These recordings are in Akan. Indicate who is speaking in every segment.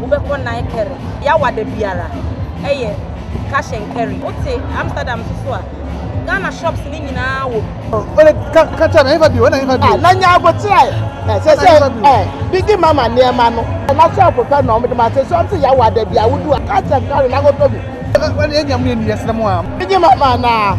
Speaker 1: wobɛkɔ Nai Kɛrɛ. Yɛa wa da biara yɛ cash and carry. Wo te Amsterdam nso so a, Ghana shops no nyinaa wɔ bi.
Speaker 2: O de ka ka kyerɛ me, ɛhefa bio? Ɛna
Speaker 3: ɛhefa
Speaker 2: bio?
Speaker 3: Na nya aboterɛ ɛ, sɛ sɛ ɛ, bigi mama nneɛma no. Na shop pɛ na ɔmo de ma, sɛ sɛ ɔmo se
Speaker 2: yɛa wa da biara, wo du a,
Speaker 1: cash and carry na
Speaker 3: kɔtɔ bi. Wɔ
Speaker 2: deɛ ɛnyɛ mo yɛ
Speaker 1: ni, yɛsrɛ mo a. Bigi mama
Speaker 3: anaa?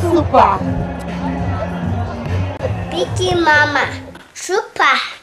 Speaker 3: Super.
Speaker 4: Biggie Mama. Super.